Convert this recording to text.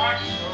March